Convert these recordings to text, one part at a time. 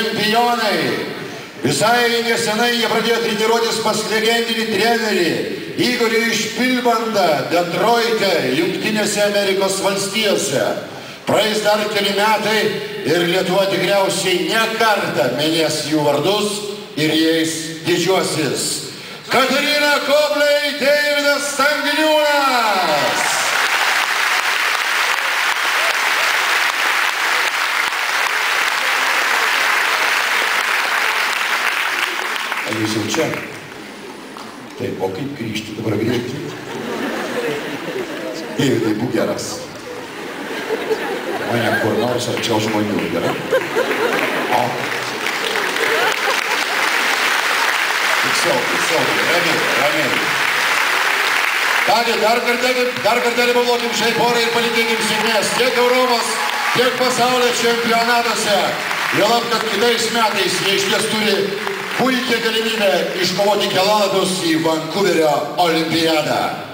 čempionai. Visai nesenai jie pradėjo treniruotis pas legendinį trenerį Igorį Išpilbandą Detroite, Junktinėse Amerikos valstijose. Praeis dar keli metai ir Lietuva tikriausiai ne kartą minės jų vardus ir jais didžiuosis. Katarina Koblei, Deividas Stanginiūnas. Jūs jau čia? Taip, o kaip grįžti dabar greitai? Deividai, būk geras. Mane kur nors arčiau žmonių, gerai? O. Tiksliau, tiksliau, ramiai, ramiai. Kągi, dar kartelį, dar kartelį pavlokim šiai porai ir palinkėkim sėkmės tiek Europos, tiek pasaulio čempionatuose. Juolab, kad kitais metais jie iš ties turi puikią galimybę iškovoti kelialapius į Vankuverio olimpiadą.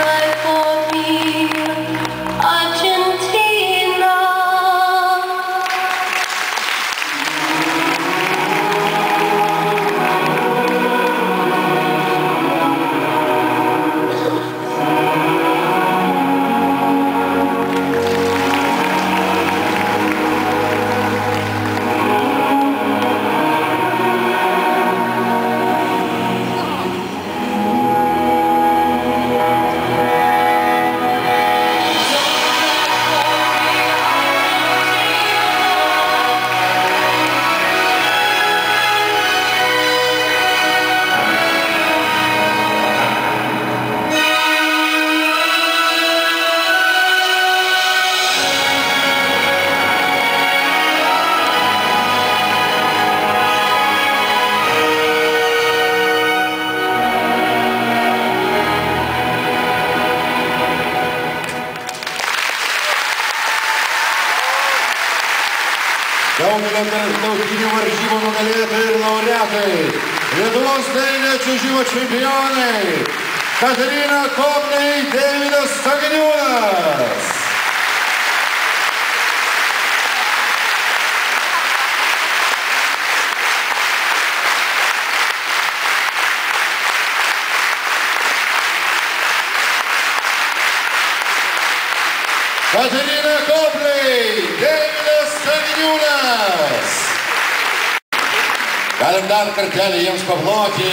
Michael. Daugelio tarptautinių varžybų nugalėtojai ir laureatai. Lietuvos dailio čiūžimo čempionai. Katarina Koblei, Deividas Stagniūnas. Katarina Valiūnas. Galim dar kartelį jiems paploti.